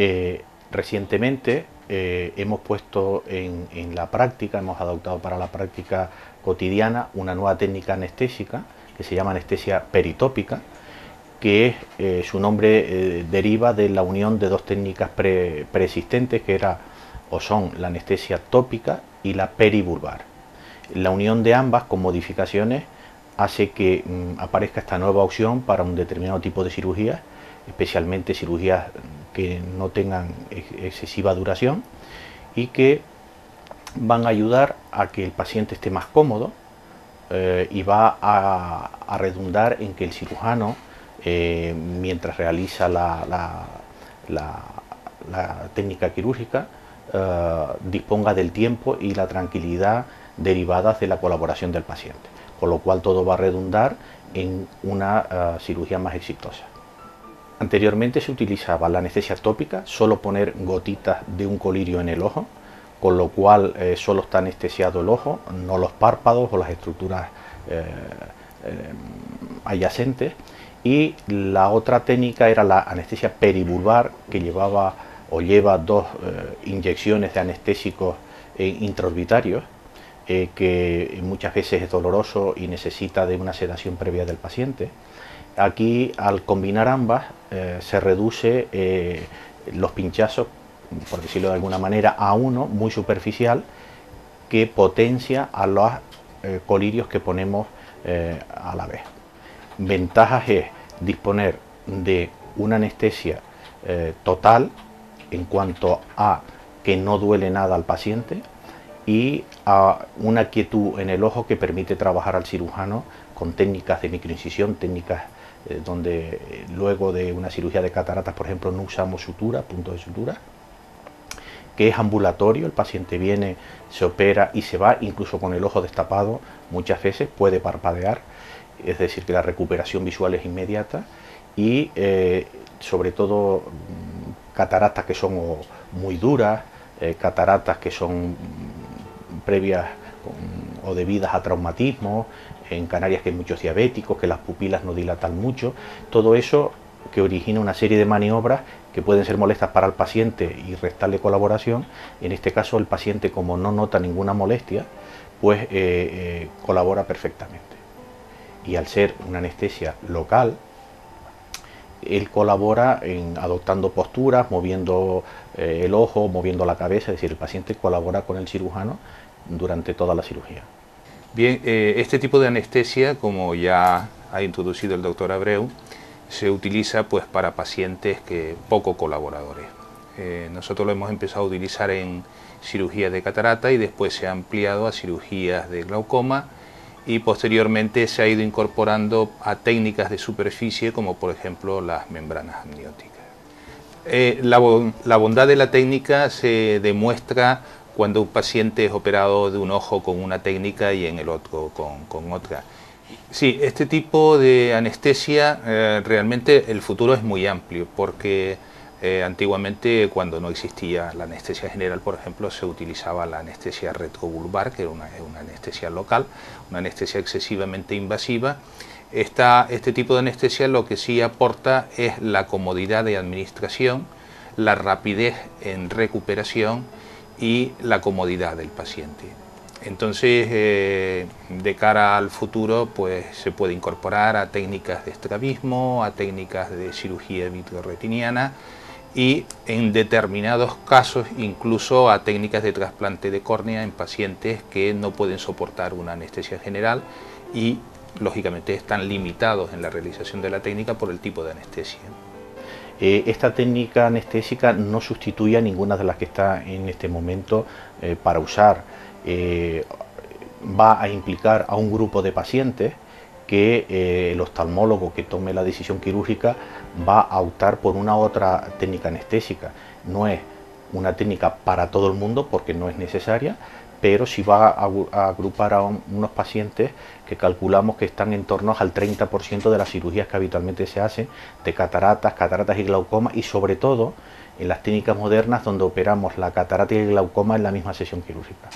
Eh, recientemente eh, hemos puesto en, la práctica, hemos adoptado para la práctica cotidiana una nueva técnica anestésica que se llama anestesia peritópica, que eh, su nombre deriva de la unión de dos técnicas preexistentes que era o son la anestesia tópica y la peribulbar. La unión de ambas con modificaciones hace que mm, aparezca esta nueva opción para un determinado tipo de cirugías, especialmente cirugías que no tengan excesiva duración y que van a ayudar a que el paciente esté más cómodo eh, y va a, redundar en que el cirujano, eh, mientras realiza la, técnica quirúrgica, eh, disponga del tiempo y la tranquilidad derivadas de la colaboración del paciente, con lo cual todo va a redundar en una cirugía más exitosa. Anteriormente se utilizaba la anestesia tópica, solo poner gotitas de un colirio en el ojo, con lo cual eh, solo está anestesiado el ojo, no los párpados o las estructuras eh, adyacentes. Y la otra técnica era la anestesia peribulbar, que llevaba o lleva dos inyecciones de anestésicos intraorbitarios eh, que muchas veces es doloroso y necesita de una sedación previa del paciente. Aquí, al combinar ambas, eh, se reduce eh, los pinchazos, por decirlo de alguna manera, a uno muy superficial que potencia a los colirios que ponemos a la vez. Ventajas es disponer de una anestesia total en cuanto a que no duele nada al paciente, y a una quietud en el ojo que permite trabajar al cirujano con técnicas de microincisión, técnicas eh, donde eh, luego de una cirugía de cataratas, por ejemplo, no usamos sutura, puntos de sutura, que es ambulatorio, el paciente viene, se opera y se va, incluso con el ojo destapado, muchas veces puede parpadear, es decir, que la recuperación visual es inmediata y eh, sobre todo mm, cataratas que son muy duras, cataratas que son previas o debidas a traumatismo, en Canarias que hay muchos diabéticos, que las pupilas no dilatan mucho, todo eso que origina una serie de maniobras que pueden ser molestas para el paciente y restarle colaboración. En este caso el paciente como no nota ninguna molestia, pues eh, eh, colabora perfectamente. Y al ser una anestesia local, él colabora en adoptando posturas, moviendo eh, el ojo, moviendo la cabeza, es decir, el paciente colabora con el cirujano durante toda la cirugía. Bien, eh, este tipo de anestesia, como ya ha introducido el doctor Abreu, se utiliza pues para pacientes que poco colaboradores. Eh, nosotros lo hemos empezado a utilizar en cirugías de catarata y después se ha ampliado a cirugías de glaucoma y posteriormente se ha ido incorporando a técnicas de superficie como por ejemplo las membranas amnióticas. Eh, la, la bondad de la técnica se demuestra cuando un paciente es operado de un ojo con una técnica y en el otro con, otra. Sí, este tipo de anestesia eh, realmente el futuro es muy amplio porque eh, antiguamente cuando no existía la anestesia general, por ejemplo, se utilizaba la anestesia retrobulbar, que era una, anestesia local, una anestesia excesivamente invasiva. este tipo de anestesia lo que sí aporta es la comodidad de administración, la rapidez en recuperación y la comodidad del paciente. Entonces, eh, de cara al futuro, pues se puede incorporar a técnicas de estrabismo, a técnicas de cirugía vitroretiniana y en determinados casos incluso a técnicas de trasplante de córnea en pacientes que no pueden soportar una anestesia general y lógicamente están limitados en la realización de la técnica por el tipo de anestesia. Eh, esta técnica anestésica no sustituye a ninguna de las que está en este momento eh, para usar. Eh, va a implicar a un grupo de pacientes que el oftalmólogo que tome la decisión quirúrgica va a optar por una otra técnica anestésica. No es una técnica para todo el mundo porque no es necesaria, pero si va a, agrupar a unos pacientes que calculamos que están en torno al 30% de las cirugías que habitualmente se hacen, de cataratas, cataratas y glaucoma, y sobre todo en las técnicas modernas donde operamos la catarata y el glaucoma en la misma sesión quirúrgica.